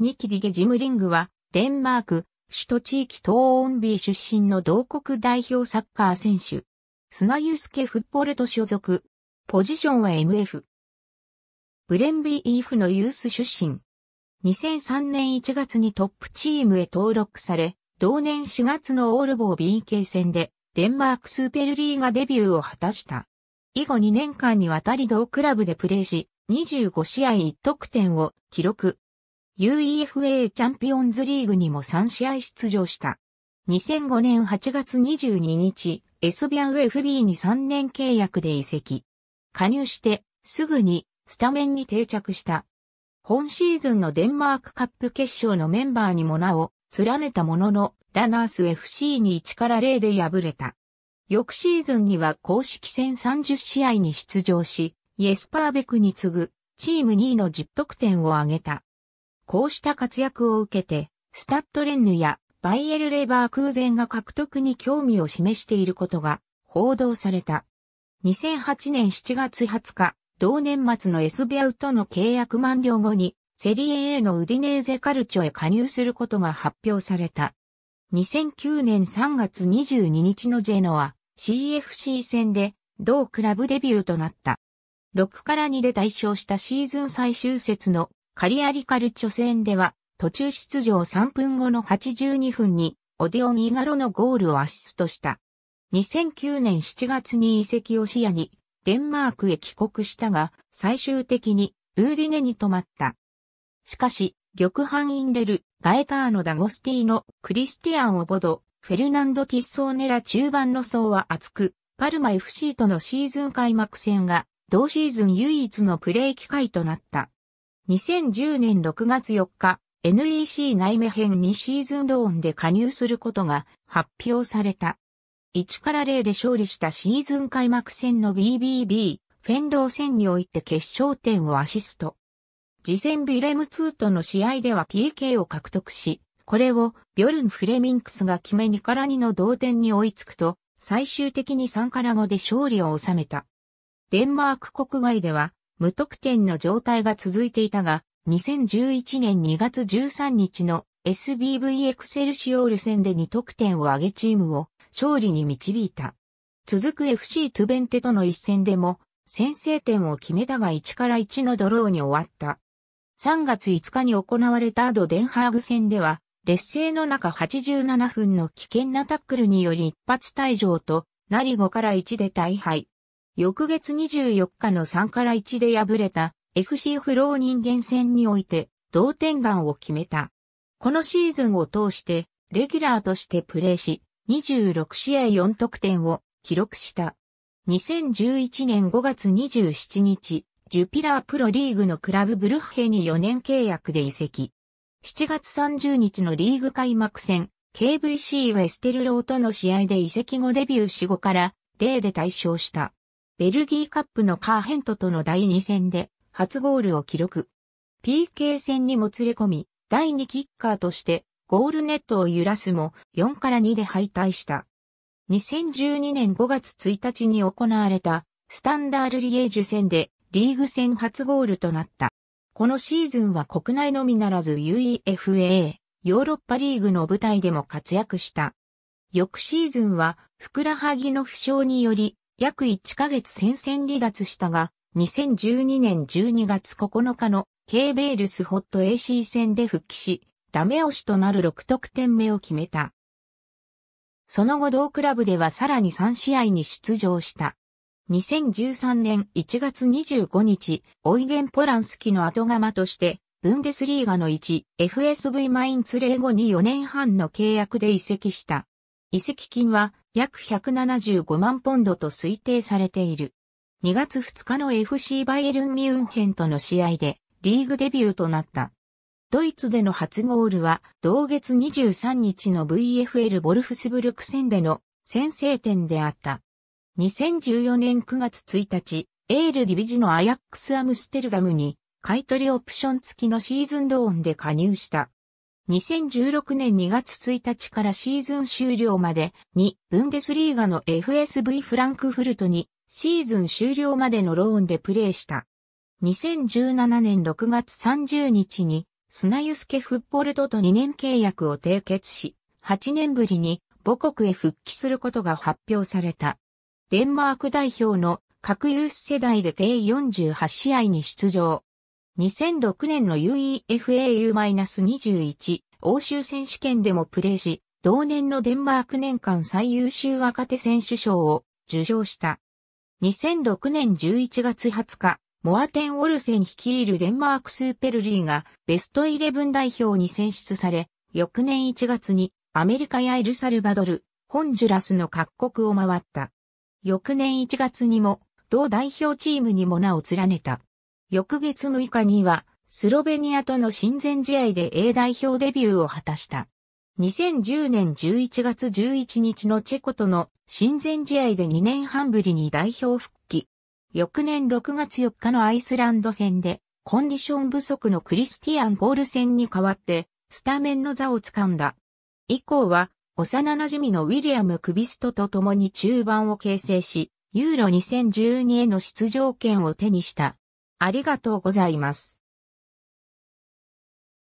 ニキリゲジムリングは、デンマーク、首都地域東オンビー出身の同国代表サッカー選手。スナユスケフッポルト所属。ポジションは MF。ブレンビーイーフのユース出身。2003年1月にトップチームへ登録され、同年4月のオールボー BK 戦でデンマークスーペルリーガデビューを果たした。以後2年間にわたり同クラブでプレーし、25試合1得点を記録。UEFA チャンピオンズリーグにも3試合出場した。2005年8月22日、エスビアン FB に3年契約で移籍。加入してすぐにスタメンに定着した。本シーズンのデンマークカップ決勝のメンバーにも名を連ねたものの、ラナース FC に1から0で敗れた。翌シーズンには公式戦30試合に出場し、イエスパーベクに次ぐチーム2位の10得点を挙げた。こうした活躍を受けて、スタッドレンヌやバイエルレバー空前が獲得に興味を示していることが報道された。2008年7月20日、同年末のエスビアウとの契約満了後に、セリエ A のウディネーゼカルチョへ加入することが発表された。2009年3月22日のジェノア CFC 戦で同クラブデビューとなった。6から2で対象したシーズン最終節のカリアリカルチョ戦では、途中出場3分後の82分に、オディオン・イガロのゴールをアシストした。2009年7月に移籍を視野に、デンマークへ帰国したが、最終的に、ウーディネに泊まった。しかし、玉版インレル、ガエターノ・ダゴスティーノ、クリスティアン・オボド、フェルナンド・ティッソーネラ中盤の層は厚く、パルマ FC とのシーズン開幕戦が、同シーズン唯一のプレー機会となった。2010年6月4日、NEC 内目編にシーズンローンで加入することが発表された。1から0で勝利したシーズン開幕戦の BBB、フェンロー戦において決勝点をアシスト。次戦ビレム2との試合では PK を獲得し、これをビョルン・フレミンクスが決め2から2の同点に追いつくと、最終的に3から5で勝利を収めた。デンマーク国外では無得点の状態が続いていたが、2011年2月13日の SBV エクセルシオール戦で2得点を挙げチームを勝利に導いた。続く FC トゥベンテとの一戦でも先制点を決めたが1から1のドローに終わった。3月5日に行われたアドデンハーグ戦では、劣勢の中87分の危険なタックルにより一発退場となり5から1で大敗。翌月24日の3から1で敗れた FC フロー人間戦において同点弾を決めた。このシーズンを通してレギュラーとしてプレーし26試合4得点を記録した。2011年5月27日、ジュピラープロリーグのクラブブルッヘに4年契約で移籍。7月30日のリーグ開幕戦、KVC ウェステルローとの試合で移籍後デビュー死後から0で対象した。ベルギーカップのカーヘントとの第2戦で初ゴールを記録。PK 戦にも連れ込み、第2キッカーとしてゴールネットを揺らすも4から2で敗退した。2012年5月1日に行われたスタンダールリエージュ戦でリーグ戦初ゴールとなった。このシーズンは国内のみならず UEFA、ヨーロッパリーグの舞台でも活躍した。翌シーズンはふくらはぎの負傷により約1ヶ月戦線離脱したが、2012年12月9日の K ベールスホット AC 戦で復帰し、ダメ押しとなる6得点目を決めた。その後同クラブではさらに3試合に出場した。2013年1月25日、オイゲン・ポランスキの後釜として、ブンデスリーガの1、FSV マインツレー後に4年半の契約で移籍した。移籍金は約175万ポンドと推定されている。2月2日の FC バイエルン・ミュンヘンとの試合でリーグデビューとなった。ドイツでの初ゴールは同月23日の VFL ボルフスブルク戦での先制点であった。2014年9月1日、エールディビジのアヤックスアムステルダムに買取オプション付きのシーズンローンで加入した。2016年2月1日からシーズン終了までに、ブンデスリーガの FSV フランクフルトにシーズン終了までのローンでプレーした。2017年6月30日に砂ユスケフッポルトと2年契約を締結し、8年ぶりに母国へ復帰することが発表された。デンマーク代表の各ユース世代で計48試合に出場。2006年の UEFAU-21 欧州選手権でもプレーし、同年のデンマーク年間最優秀若手選手賞を受賞した。2006年11月20日、モアテン・オルセン率いるデンマークスーペルリーがベストイレブン代表に選出され、翌年1月にアメリカやエルサルバドル、ホンジュラスの各国を回った。翌年1月にも同代表チームにも名を連ねた。翌月6日にはスロベニアとの親善試合で A 代表デビューを果たした。2010年11月11日のチェコとの親善試合で2年半ぶりに代表復帰。翌年6月4日のアイスランド戦でコンディション不足のクリスティアン・ポール戦に代わってスタメンの座を掴んだ。以降は幼馴染のウィリアム・クビストと共に中盤を形成し、ユーロ2012への出場権を手にした。ありがとうございます。